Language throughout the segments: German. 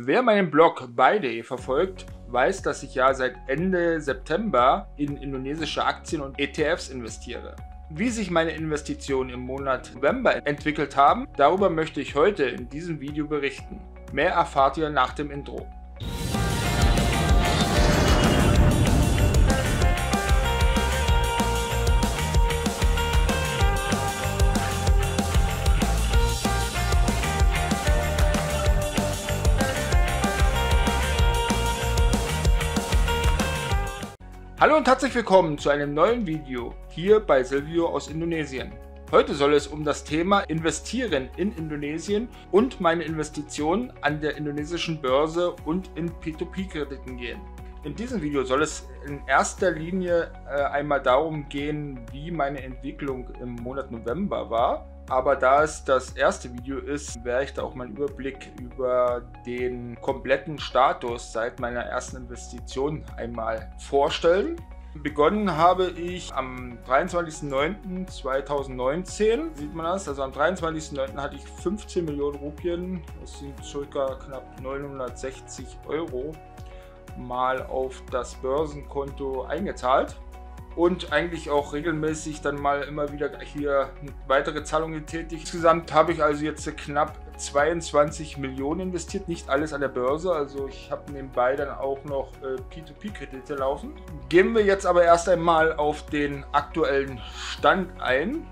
Wer meinen Blog Buy verfolgt, weiß, dass ich ja seit Ende September in indonesische Aktien und ETFs investiere. Wie sich meine Investitionen im Monat November entwickelt haben, darüber möchte ich heute in diesem Video berichten. Mehr erfahrt ihr nach dem Intro. Hallo und herzlich willkommen zu einem neuen Video hier bei Silvio aus Indonesien. Heute soll es um das Thema Investieren in Indonesien und meine Investitionen an der indonesischen Börse und in P2P-Krediten gehen. In diesem Video soll es in erster Linie äh, einmal darum gehen, wie meine Entwicklung im Monat November war aber da es das erste Video ist, werde ich da auch mal einen Überblick über den kompletten Status seit meiner ersten Investition einmal vorstellen. Begonnen habe ich am 23.09.2019, sieht man das, also am 23.09. hatte ich 15 Millionen Rupien, das sind ca. knapp 960 Euro, mal auf das Börsenkonto eingezahlt und eigentlich auch regelmäßig dann mal immer wieder hier weitere Zahlungen getätigt. Insgesamt habe ich also jetzt knapp 22 Millionen investiert, nicht alles an der Börse, also ich habe nebenbei dann auch noch äh, P2P-Kredite laufen. Gehen wir jetzt aber erst einmal auf den aktuellen Stand ein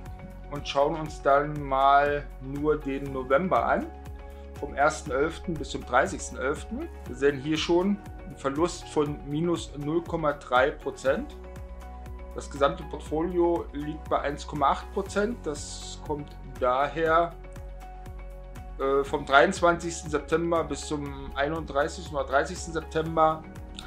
und schauen uns dann mal nur den November an, vom 1.11. bis zum 30.11. Wir sehen hier schon einen Verlust von minus 0,3 Prozent. Das gesamte Portfolio liegt bei 1,8%. Das kommt daher äh, vom 23. September bis zum 31. oder 30. September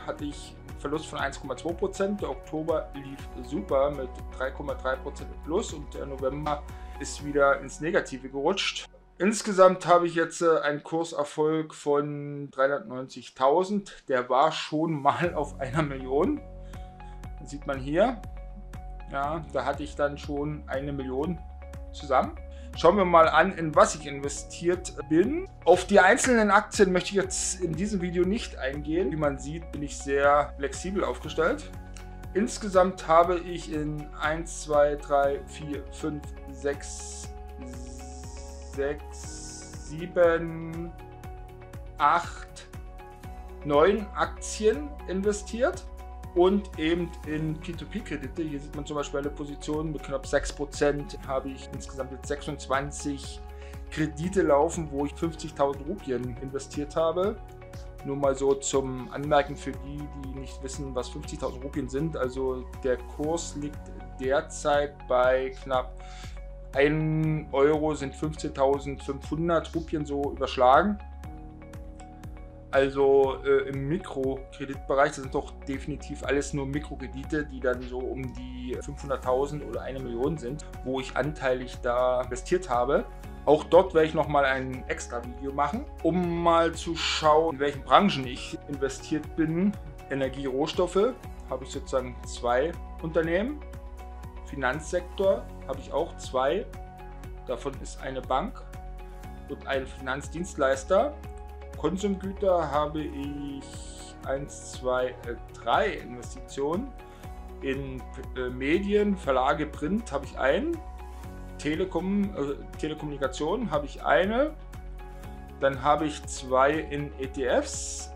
hatte ich einen Verlust von 1,2%. Der Oktober lief super mit 3,3% plus und der November ist wieder ins Negative gerutscht. Insgesamt habe ich jetzt äh, einen Kurserfolg von 390.000. Der war schon mal auf einer Million. Das sieht man hier. Ja, da hatte ich dann schon eine Million zusammen. Schauen wir mal an, in was ich investiert bin. Auf die einzelnen Aktien möchte ich jetzt in diesem Video nicht eingehen. Wie man sieht, bin ich sehr flexibel aufgestellt. Insgesamt habe ich in 1, 2, 3, 4, 5, 6, 6, 7, 8, 9 Aktien investiert und eben in P2P-Kredite. Hier sieht man zum Beispiel eine Position mit knapp 6%. Habe ich insgesamt jetzt 26 Kredite laufen, wo ich 50.000 Rupien investiert habe. Nur mal so zum Anmerken für die, die nicht wissen, was 50.000 Rupien sind. Also der Kurs liegt derzeit bei knapp 1 Euro, sind 15.500 Rupien so überschlagen. Also äh, im Mikrokreditbereich, das sind doch definitiv alles nur Mikrokredite, die dann so um die 500.000 oder eine Million sind, wo ich anteilig da investiert habe. Auch dort werde ich nochmal ein extra Video machen, um mal zu schauen, in welchen Branchen ich investiert bin. Energie, Rohstoffe habe ich sozusagen zwei Unternehmen. Finanzsektor habe ich auch zwei. Davon ist eine Bank und ein Finanzdienstleister. Konsumgüter habe ich 1, 2, 3 Investitionen. In äh, Medien, Verlage, Print habe ich einen. Telekom, äh, Telekommunikation habe ich eine. Dann habe ich zwei in ETFs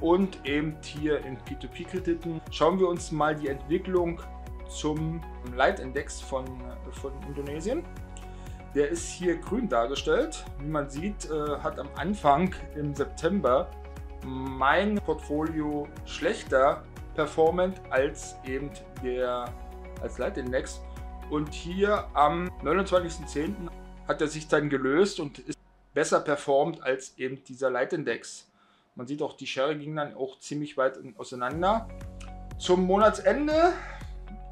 und eben hier in P2P-Krediten. Schauen wir uns mal die Entwicklung zum Leitindex von, von Indonesien. Der ist hier grün dargestellt. Wie man sieht, äh, hat am Anfang im September mein Portfolio schlechter performant als eben der als Leitindex. Und hier am 29.10. hat er sich dann gelöst und ist besser performt als eben dieser Leitindex. Man sieht auch, die Schere ging dann auch ziemlich weit auseinander. Zum Monatsende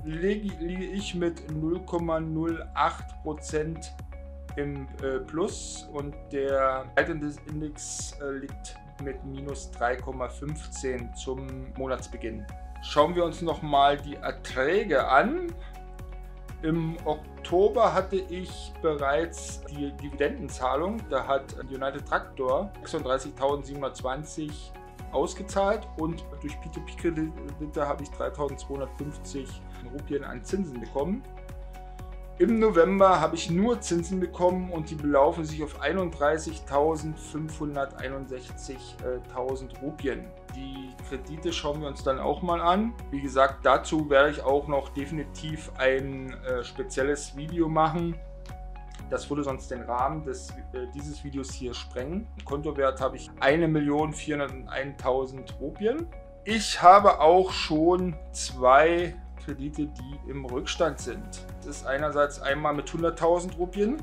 liege ich mit 0,08% im äh, Plus und der Index äh, liegt mit minus 3,15 zum Monatsbeginn. Schauen wir uns nochmal die Erträge an. Im Oktober hatte ich bereits die Dividendenzahlung. Da hat United Tractor 36.720 ausgezahlt und durch P2P-Kredite habe ich 3.250 Rupien an Zinsen bekommen. Im November habe ich nur Zinsen bekommen und die belaufen sich auf 31.561.000 Rupien. Die Kredite schauen wir uns dann auch mal an. Wie gesagt, dazu werde ich auch noch definitiv ein äh, spezielles Video machen. Das würde sonst den Rahmen des, äh, dieses Videos hier sprengen. Kontowert habe ich 1.401.000 Rupien. Ich habe auch schon zwei Kredite, die im Rückstand sind. Das ist einerseits einmal mit 100.000 Rupien.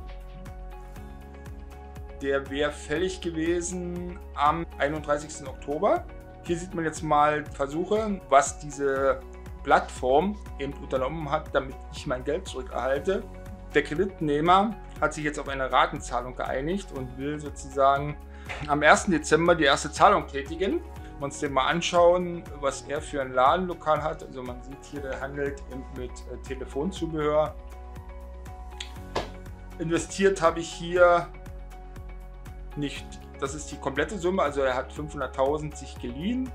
Der wäre fällig gewesen am 31. Oktober. Hier sieht man jetzt mal Versuche, was diese Plattform eben unternommen hat, damit ich mein Geld zurückerhalte. Der Kreditnehmer hat sich jetzt auf eine Ratenzahlung geeinigt und will sozusagen am 1. Dezember die erste Zahlung tätigen wir uns den mal anschauen, was er für ein Ladenlokal hat. Also man sieht hier, der handelt mit äh, Telefonzubehör. Investiert habe ich hier nicht, das ist die komplette Summe, also er hat 500.000 sich geliehen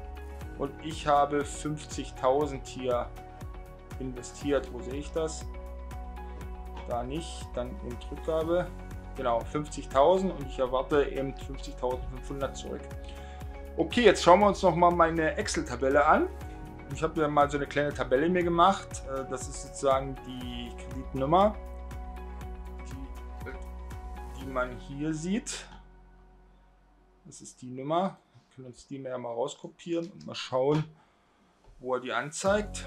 und ich habe 50.000 hier investiert. Wo sehe ich das? Da nicht, dann in Rückgabe. Genau, 50.000 und ich erwarte eben 50.500 zurück. Okay, jetzt schauen wir uns noch mal meine Excel-Tabelle an. Ich habe ja mal so eine kleine Tabelle mir gemacht. Äh, das ist sozusagen die Kreditnummer, die, die man hier sieht. Das ist die Nummer. Wir können uns die mehr mal rauskopieren und mal schauen, wo er die anzeigt.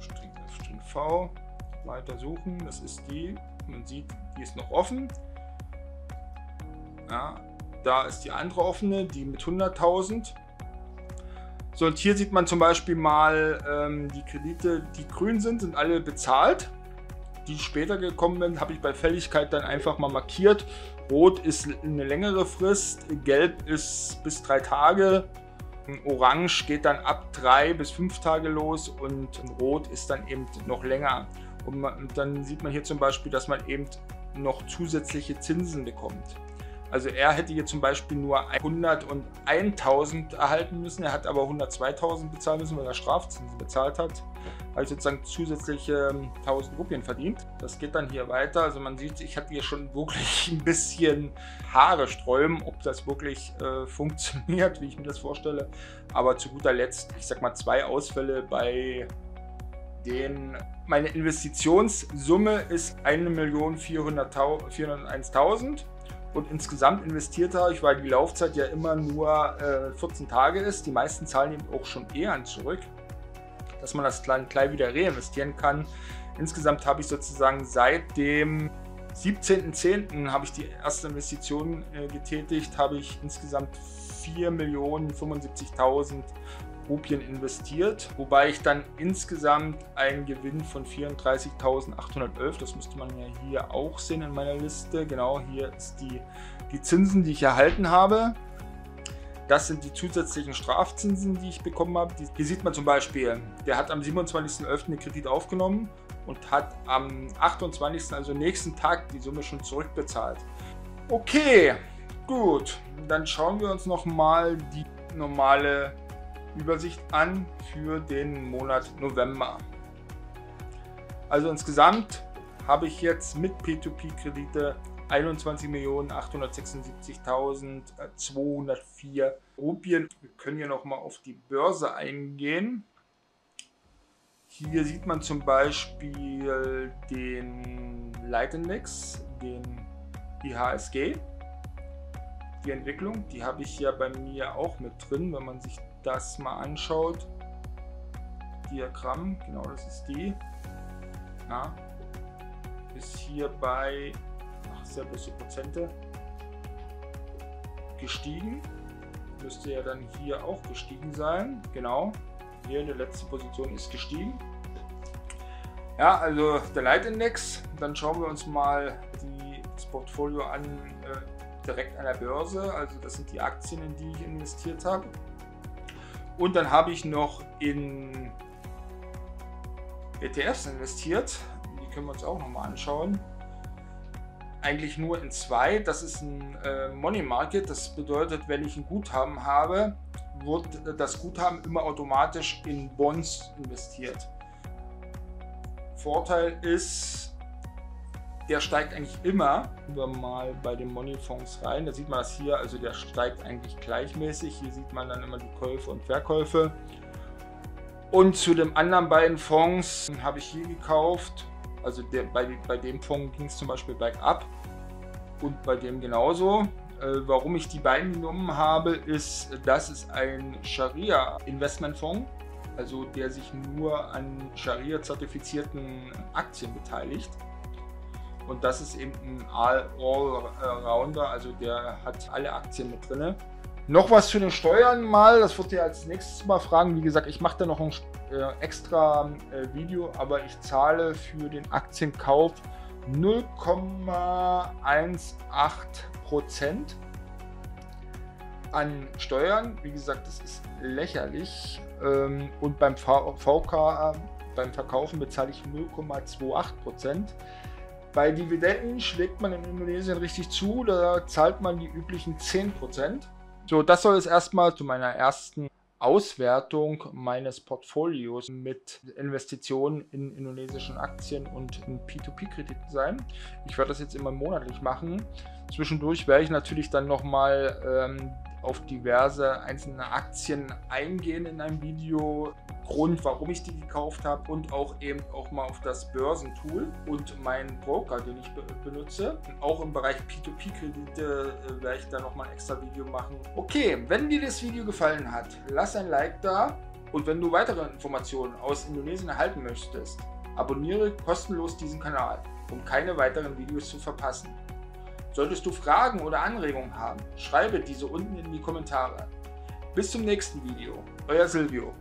String F, String V, weiter suchen. Das ist die. Man sieht, die ist noch offen. Ja, da ist die andere offene, die mit 100.000. So, und hier sieht man zum Beispiel mal ähm, die Kredite, die grün sind, sind alle bezahlt. Die später gekommen sind, habe ich bei Fälligkeit dann einfach mal markiert. Rot ist eine längere Frist, gelb ist bis drei Tage, orange geht dann ab drei bis fünf Tage los und rot ist dann eben noch länger. Und, und dann sieht man hier zum Beispiel, dass man eben noch zusätzliche Zinsen bekommt. Also er hätte hier zum Beispiel nur 101.000 erhalten müssen, er hat aber 102.000 bezahlen müssen, weil er Strafzinsen bezahlt hat. Also sozusagen zusätzliche 1000 ähm, Rupien verdient. Das geht dann hier weiter. Also man sieht, ich hatte hier schon wirklich ein bisschen Haare sträuben, ob das wirklich äh, funktioniert, wie ich mir das vorstelle. Aber zu guter Letzt, ich sag mal, zwei Ausfälle bei den meine Investitionssumme ist 1.401.000 und insgesamt investiert habe ich, weil die Laufzeit ja immer nur äh, 14 Tage ist, die meisten zahlen eben auch schon eher zurück, dass man das klein, klein wieder reinvestieren kann. Insgesamt habe ich sozusagen seit dem 17.10. habe ich die erste Investition äh, getätigt, habe ich insgesamt 4.075.000 Rupien investiert, wobei ich dann insgesamt einen Gewinn von 34.811, das müsste man ja hier auch sehen in meiner Liste, genau hier ist die, die Zinsen, die ich erhalten habe. Das sind die zusätzlichen Strafzinsen, die ich bekommen habe. Hier sieht man zum Beispiel, der hat am 27.11. den Kredit aufgenommen und hat am 28., also nächsten Tag, die Summe schon zurückbezahlt. Okay, gut. Dann schauen wir uns nochmal die normale Übersicht an für den Monat November. Also insgesamt habe ich jetzt mit P2P-Kredite 21.876.204 Rupien. Wir können hier nochmal auf die Börse eingehen. Hier sieht man zum Beispiel den Leitindex, den IHSG. Die Entwicklung, die habe ich ja bei mir auch mit drin, wenn man sich das mal anschaut. Diagramm, genau das ist die. Ja, ist hier bei ach, sehr bisschen Prozente gestiegen. Müsste ja dann hier auch gestiegen sein. Genau. Hier in der letzten Position ist gestiegen. Ja, also der Leitindex. Dann schauen wir uns mal die, das Portfolio an äh, direkt an der Börse. Also das sind die Aktien, in die ich investiert habe. Und dann habe ich noch in ETFs investiert. Die können wir uns auch nochmal anschauen. Eigentlich nur in zwei. Das ist ein äh, Money Market. Das bedeutet, wenn ich ein Guthaben habe, wird das Guthaben immer automatisch in Bonds investiert. Vorteil ist, der steigt eigentlich immer. Gehen wir mal bei den Money-Fonds rein. Da sieht man das hier, also der steigt eigentlich gleichmäßig. Hier sieht man dann immer die Käufe und Verkäufe. Und zu den anderen beiden Fonds habe ich hier gekauft. Also der, bei, bei dem Fonds ging es zum Beispiel bergab und bei dem genauso. Äh, warum ich die beiden genommen habe, ist, das ist ein Scharia-Investmentfonds, also der sich nur an Scharia-zertifizierten Aktien beteiligt. Und das ist eben ein All-Rounder, also der hat alle Aktien mit drin. Noch was zu den Steuern mal, das wird ihr als nächstes mal fragen. Wie gesagt, ich mache da noch ein äh, extra äh, Video, aber ich zahle für den Aktienkauf 0,18% an Steuern. Wie gesagt, das ist lächerlich. Ähm, und beim VK, beim Verkaufen bezahle ich 0,28%. Bei Dividenden schlägt man in Indonesien richtig zu, da zahlt man die üblichen 10%. So, das soll es erstmal zu meiner ersten Auswertung meines Portfolios mit Investitionen in indonesischen Aktien und in P2P-Krediten sein. Ich werde das jetzt immer monatlich machen. Zwischendurch werde ich natürlich dann nochmal ähm, auf diverse einzelne Aktien eingehen in einem Video, Grund, warum ich die gekauft habe und auch eben auch mal auf das Börsentool und meinen Broker, den ich be benutze. Auch im Bereich P2P-Kredite äh, werde ich da nochmal ein extra Video machen. Okay, wenn dir das Video gefallen hat, lass ein Like da und wenn du weitere Informationen aus Indonesien erhalten möchtest, abonniere kostenlos diesen Kanal, um keine weiteren Videos zu verpassen. Solltest du Fragen oder Anregungen haben, schreibe diese unten in die Kommentare. Bis zum nächsten Video. Euer Silvio.